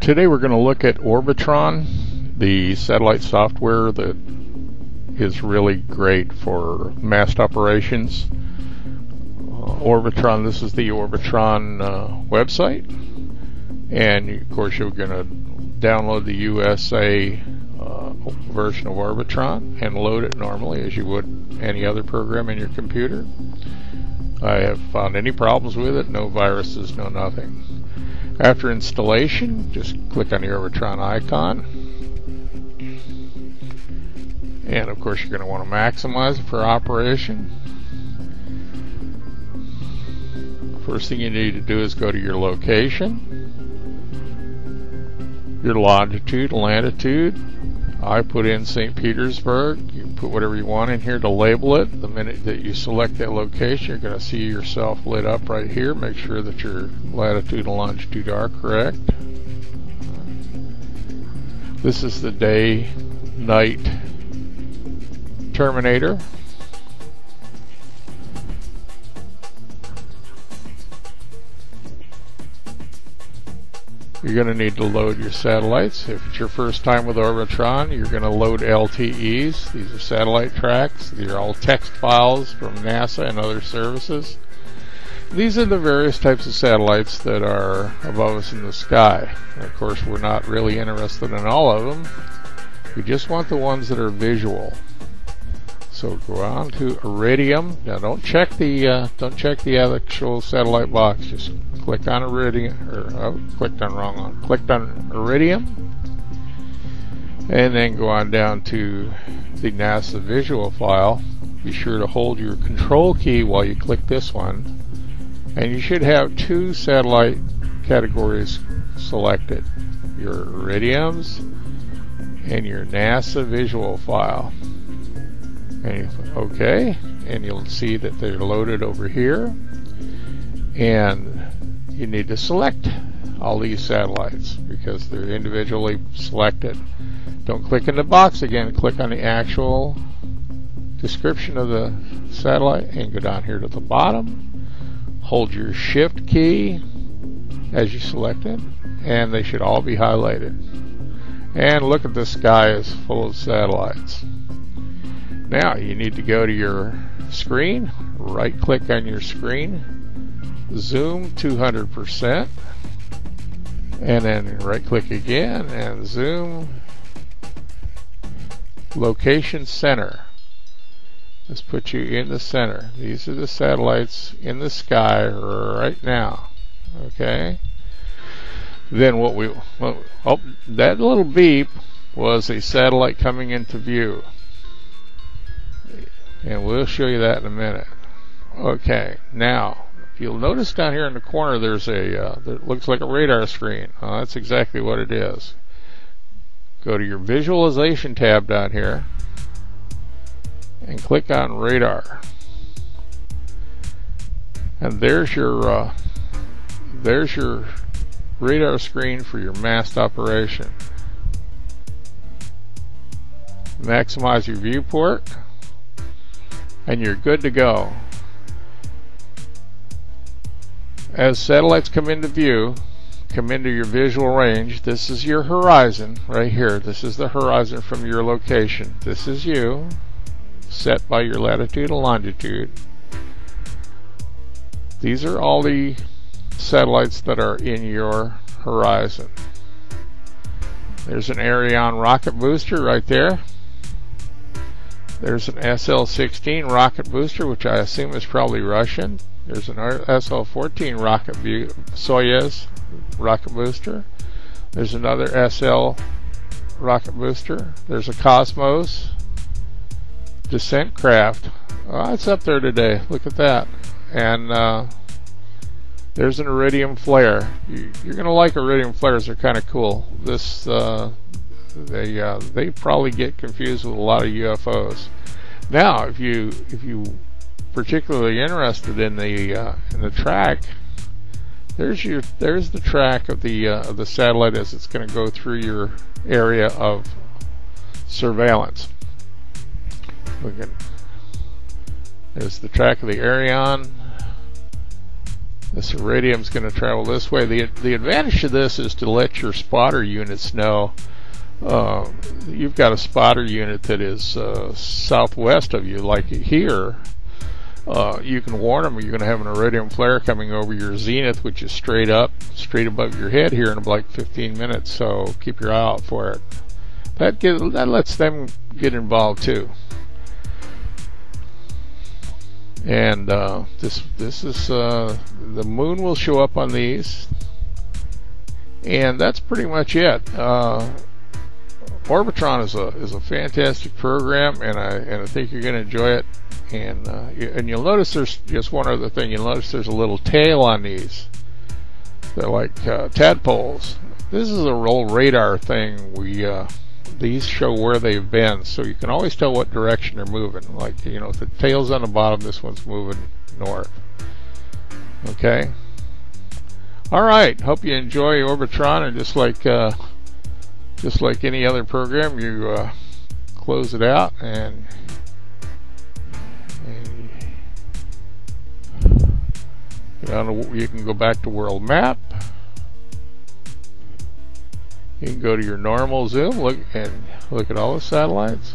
Today we're going to look at Orbitron, the satellite software that is really great for mast operations. Uh, Orbitron, this is the Orbitron uh, website, and of course you're going to download the USA uh, version of Orbitron and load it normally as you would any other program in your computer. I have found any problems with it, no viruses, no nothing. After installation, just click on the Orbitron icon. And of course you're going to want to maximize it for operation. First thing you need to do is go to your location, your longitude, latitude. I put in St. Petersburg. You put whatever you want in here to label it. The minute that you select that location, you're going to see yourself lit up right here. Make sure that your latitude and longitude are correct. This is the day night terminator. You're going to need to load your satellites. If it's your first time with Orbitron, you're going to load TLEs. These are satellite tracks. These are all text files from NASA and other services. These are the various types of satellites that are above us in the sky. And of course, we're not really interested in all of them. We just want the ones that are visual. So go on to Iridium. Now don't check the uh, don't check the actual satellite box. Just click on Iridium, or oh, clicked on wrong one. Clicked on Iridium, and then go on down to the NASA visual file. Be sure to hold your Control key while you click this one, and you should have two satellite categories selected: your Iridiums and your NASA visual file. Okay, and you'll see that they're loaded over here, and you need to select all these satellites because they're individually selected. Don't click in the box again, click on the actual description of the satellite and go down here to the bottom. Hold your shift key as you select it and they should all be highlighted. And look at the sky is full of satellites. Now you need to go to your screen, right click on your screen zoom 200% and then right click again and zoom location center. Let's put you in the center. These are the satellites in the sky right now okay? Then what we oh that little beep was a satellite coming into view and we'll show you that in a minute okay now if You'll notice down here in the corner there's a uh, that looks like a radar screen. That's exactly what it is. Go to your visualization tab down here and click on radar. And there's your uh, there's your radar screen for your mast operation. Maximize your viewport and you're good to go. As satellites come into view, come into your visual range, this is your horizon right here. This is the horizon from your location. This is you, set by your latitude and longitude. These are all the satellites that are in your horizon. There's an Ariane rocket booster right there. There's an SL-16 rocket booster, which I assume is probably Russian. There's an SL-14 rocket Soyuz rocket booster. There's another SL rocket booster. There's a Cosmos descent craft. Oh, it's up there today. Look at that. And uh, there's an Iridium flare. You, are gonna like Iridium flares. They're kind of cool. This uh, they uh, they probably get confused with a lot of UFOs. Now, if you if you particularly interested in the uh, in the track, there's your there's the track of the uh, of the satellite as it's going to go through your area of surveillance. We can, there's the track of the Ariane This iridium's going to travel this way. The the advantage of this is to let your spotter units know uh, you've got a spotter unit that is uh, southwest of you, like here. Uh, you can warn them you're going to have an iridium flare coming over your zenith, which is straight up, straight above your head here in like 15 minutes. So keep your eye out for it. That get, that lets them get involved too. And uh, this this is uh, the moon will show up on these, and that's pretty much it. Orbitron is a is a fantastic program, and I and I think you're going to enjoy it. And uh, and you'll notice there's just one other thing. You'll notice there's a little tail on these. They're like uh, tadpoles. This is a roll radar thing. We uh, these show where they've been, so you can always tell what direction they're moving. Like you know, if the tail's on the bottom, this one's moving north. Okay. All right. Hope you enjoy Orbitron, and just like uh, just like any other program, you uh, close it out and, and you can go back to world map. You can go to your normal zoom, look and look at all the satellites.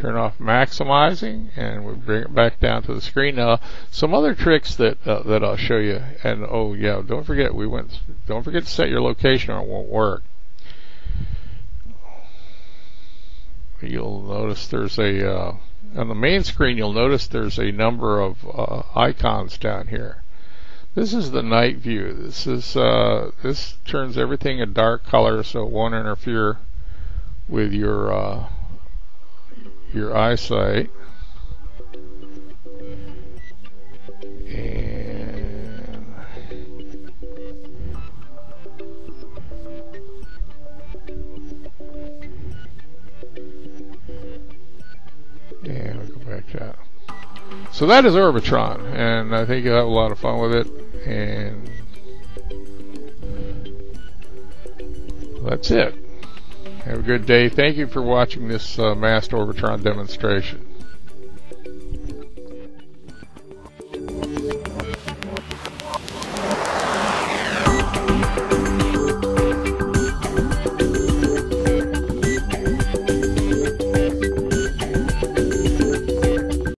Turn off maximizing and we bring it back down to the screen. Now some other tricks that uh, that I'll show you and oh yeah don't forget we went don't forget to set your location or it won't work. You'll notice there's a uh, on the main screen you'll notice there's a number of uh, icons down here. This is the night view. This is uh, this turns everything a dark color so it won't interfere with your uh, your eyesight. And yeah, we'll go back to that. So that is Orbitron, and I think you'll have a lot of fun with it. And that's it. Have a good day. Thank you for watching this uh, Mast Orbitron demonstration.